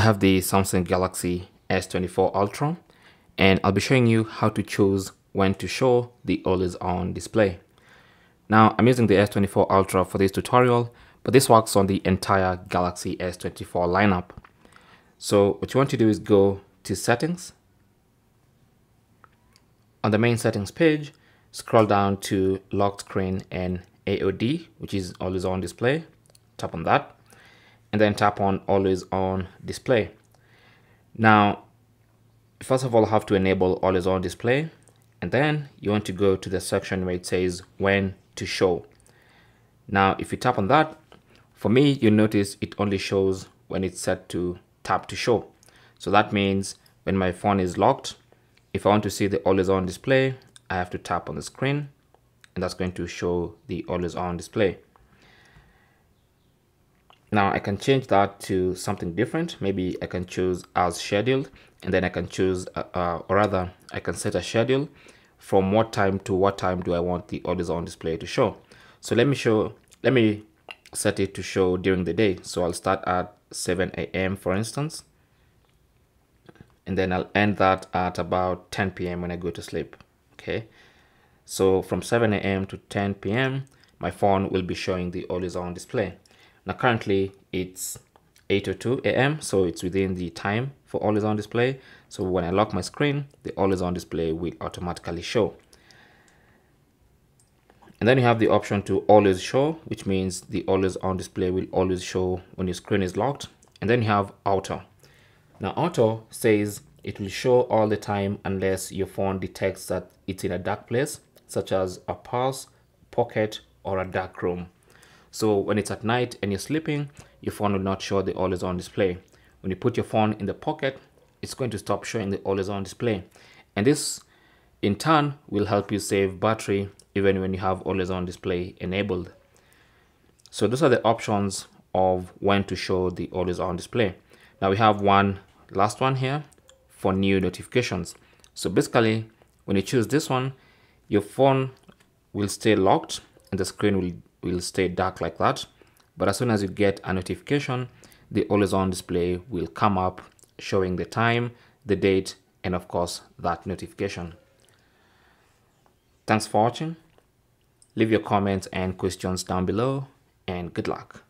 I have the Samsung Galaxy S24 Ultra and I'll be showing you how to choose when to show the always on display. Now I'm using the S24 Ultra for this tutorial but this works on the entire Galaxy S24 lineup. So what you want to do is go to settings. On the main settings page, scroll down to lock screen and AOD, which is always on display. Tap on that and then tap on always on display. Now, first of all, I have to enable always on display and then you want to go to the section where it says when to show. Now, if you tap on that, for me, you notice it only shows when it's set to tap to show. So that means when my phone is locked, if I want to see the always on display, I have to tap on the screen and that's going to show the always on display. Now I can change that to something different. Maybe I can choose as scheduled and then I can choose, uh, uh, or rather I can set a schedule from what time to what time do I want the always on display to show. So let me show, let me set it to show during the day. So I'll start at 7 a.m. for instance. And then I'll end that at about 10 p.m. when I go to sleep. Okay. So from 7 a.m. to 10 p.m., my phone will be showing the always on display. Now currently it's 8.02 a.m. so it's within the time for always on display. So when I lock my screen, the always on display will automatically show. And then you have the option to always show, which means the always on display will always show when your screen is locked. And then you have auto. Now auto says it will show all the time unless your phone detects that it's in a dark place, such as a purse, pocket, or a dark room. So when it's at night and you're sleeping, your phone will not show the always on display. When you put your phone in the pocket, it's going to stop showing the always on display. And this in turn will help you save battery even when you have always on display enabled. So those are the options of when to show the always on display. Now we have one last one here for new notifications. So basically when you choose this one, your phone will stay locked and the screen will will stay dark like that. But as soon as you get a notification, the always on display will come up showing the time, the date, and of course that notification. Thanks for watching. Leave your comments and questions down below and good luck.